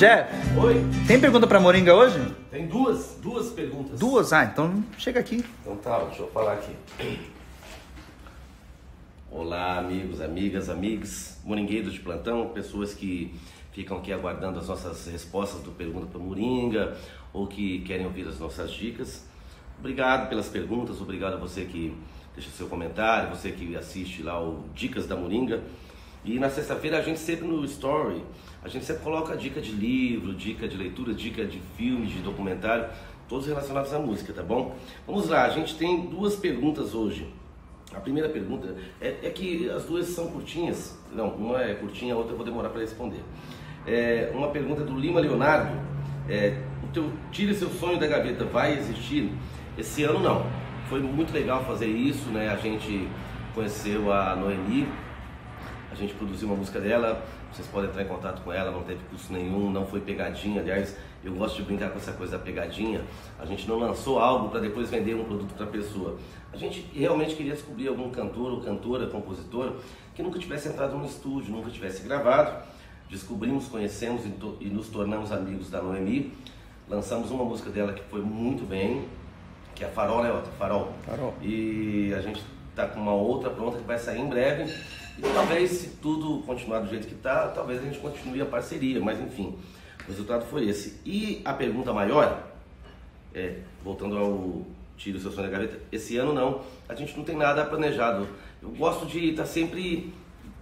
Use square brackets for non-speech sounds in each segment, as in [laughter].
Jeff, Oi, tem pergunta pra Moringa hoje? tem duas, duas perguntas. Duas? Ah, então chega aqui. Então tá, deixa eu falar aqui. Olá, amigos, amigas, amigos, moringueiros de plantão, pessoas que ficam aqui aguardando as nossas respostas do Pergunta para Moringa ou que querem ouvir as nossas dicas. Obrigado pelas perguntas, obrigado a você que deixa seu comentário, você que assiste lá o Dicas da Moringa. E na sexta-feira a gente sempre no Story, a gente sempre coloca dica de livro, dica de leitura, dica de filme, de documentário, todos relacionados à música, tá bom? Vamos lá, a gente tem duas perguntas hoje. A primeira pergunta é, é que as duas são curtinhas. Não, uma é curtinha, a outra eu vou demorar para responder. É, uma pergunta do Lima Leonardo. É, o teu Tire seu sonho da gaveta vai existir? Esse ano não. Foi muito legal fazer isso, né? A gente conheceu a Noemi, a gente produziu uma música dela, vocês podem entrar em contato com ela, não teve custo nenhum, não foi pegadinha. Aliás, eu gosto de brincar com essa coisa da pegadinha. A gente não lançou algo para depois vender um produto para a pessoa. A gente realmente queria descobrir algum cantor ou cantora, compositor, que nunca tivesse entrado no estúdio, nunca tivesse gravado. Descobrimos, conhecemos e, e nos tornamos amigos da Noemi. Lançamos uma música dela que foi muito bem, que é a Farol, né, Otto? Farol. Farol. E a gente tá com uma outra pronta que vai sair em breve. E talvez, se tudo continuar do jeito que tá, talvez a gente continue a parceria, mas enfim, o resultado foi esse. E a pergunta maior, é, voltando ao tiro seu sonho da gaveta, esse ano não, a gente não tem nada planejado. Eu gosto de estar sempre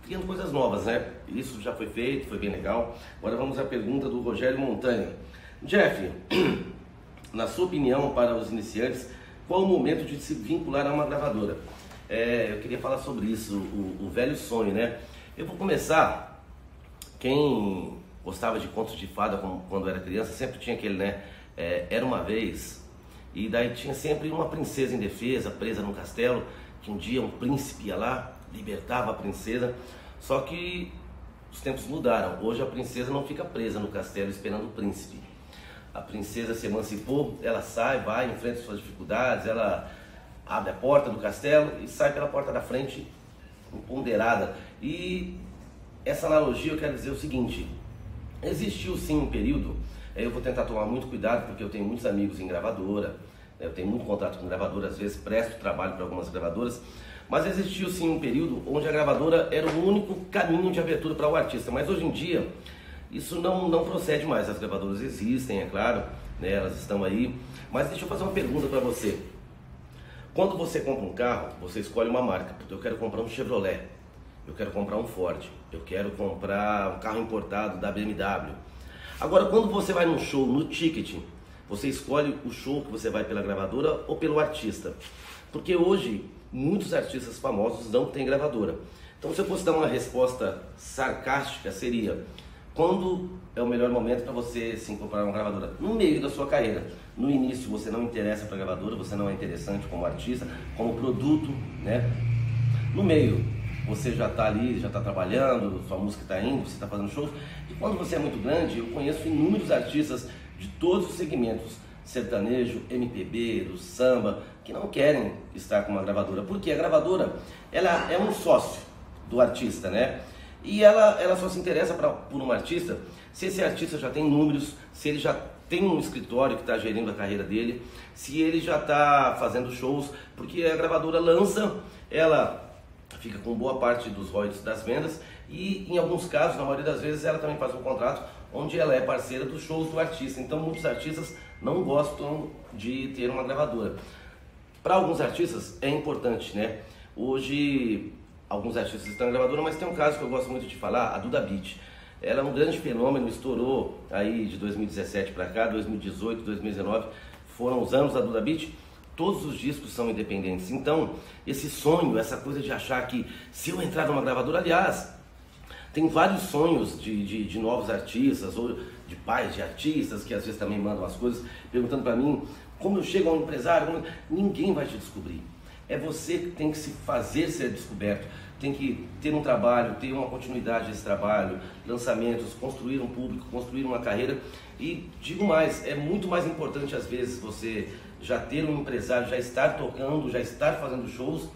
criando coisas novas, né? Isso já foi feito, foi bem legal. Agora vamos à pergunta do Rogério Montanha. Jeff, [clears throat] na sua opinião, para os iniciantes, qual o momento de se vincular a uma gravadora? É, eu queria falar sobre isso, o, o velho sonho, né? Eu vou começar. Quem gostava de contos de fada quando era criança, sempre tinha aquele, né? é, era uma vez, e daí tinha sempre uma princesa indefesa, presa num castelo, que um dia um príncipe ia lá, libertava a princesa, só que os tempos mudaram. Hoje a princesa não fica presa no castelo esperando o príncipe. A princesa se emancipou, ela sai, vai, enfrenta suas dificuldades, ela abre a porta do castelo e sai pela porta da frente empoderada. E essa analogia eu quero dizer o seguinte: existiu sim um período, eh, eu vou tentar tomar muito cuidado porque eu tenho muitos amigos em gravadora, né, eu tenho muito contato com gravadora, às vezes presto trabalho para algumas gravadoras, mas existiu sim um período onde a gravadora era o único caminho de abertura para o artista, mas hoje em dia isso não, não procede mais. As gravadoras existem, é claro, né, elas estão aí. Mas deixa eu fazer uma pergunta para você. Quando você compra um carro, você escolhe uma marca. Eu quero comprar um Chevrolet, eu quero comprar um Ford, eu quero comprar um carro importado da BMW. Agora, quando você vai num show, no ticket, você escolhe o show que você vai pela gravadora ou pelo artista. Porque hoje, muitos artistas famosos não têm gravadora. Então, se eu fosse dar uma resposta sarcástica, seria: quando é o melhor momento para você se incorporar uma gravadora? No meio da sua carreira. No início você não interessa para a gravadora, você não é interessante como artista, como produto, né? No meio você já está ali, já está trabalhando, sua música está indo, você está fazendo shows. E quando você é muito grande, eu conheço inúmeros artistas de todos os segmentos, sertanejo, MPB, do samba, que não querem estar com uma gravadora, porque a gravadora ela é um sócio do artista, né? E ela, ela só se interessa pra, por um artista se esse artista já tem números, se ele já tem um escritório que está gerindo a carreira dele, se ele já está fazendo shows, porque a gravadora lança, ela fica com boa parte dos royalties das vendas e em alguns casos, na maioria das vezes, ela também faz um contrato onde ela é parceira dos shows do artista. Então muitos artistas não gostam de ter uma gravadora. Para alguns artistas é importante, né? Hoje alguns artistas estão em gravadora, mas tem um caso que eu gosto muito de falar, a Duda Beat. Ela é um grande fenômeno, estourou aí de 2017 para cá, 2018, 2019, foram os anos da Duda Beat. Todos os discos são independentes. Então, esse sonho, essa coisa de achar que se eu entrar numa gravadora, aliás, tem vários sonhos de, de, de novos artistas ou de pais de artistas que às vezes também mandam as coisas perguntando para mim como eu chego a um empresário. Ninguém vai te descobrir. É você que tem que se fazer ser descoberto. Tem que ter um trabalho, ter uma continuidade desse trabalho, lançamentos, construir um público, construir uma carreira. E digo mais, é muito mais importante às vezes você já ter um empresário, já estar tocando, já estar fazendo shows,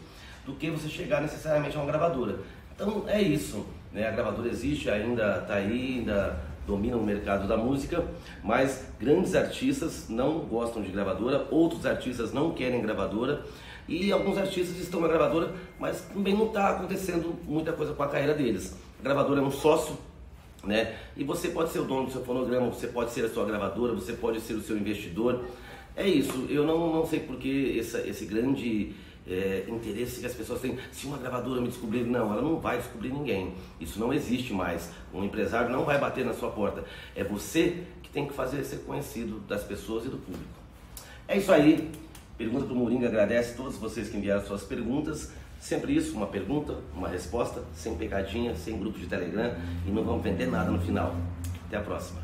do que você chegar necessariamente a uma gravadora. Então é isso, né? A gravadora existe, ainda está aí, ainda dominam o mercado da música, mas grandes artistas não gostam de gravadora, outros artistas não querem gravadora e alguns artistas estão na gravadora, mas também não está acontecendo muita coisa com a carreira deles. A gravadora é um sócio, né? E você pode ser o dono do seu fonograma, você pode ser a sua gravadora, você pode ser o seu investidor. É isso, eu não, não sei porque essa, esse grande é, interesse que as pessoas têm. Se uma gravadora me descobrir, não, ela não vai descobrir ninguém. Isso não existe mais. Um empresário não vai bater na sua porta. É você que tem que fazer ser conhecido das pessoas e do público. É isso aí. Pergunta para o Moringa, agradece a todos vocês que enviaram suas perguntas. Sempre isso, uma pergunta, uma resposta, sem pegadinha, sem grupo de Telegram e não vamos vender nada no final. Até a próxima.